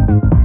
you.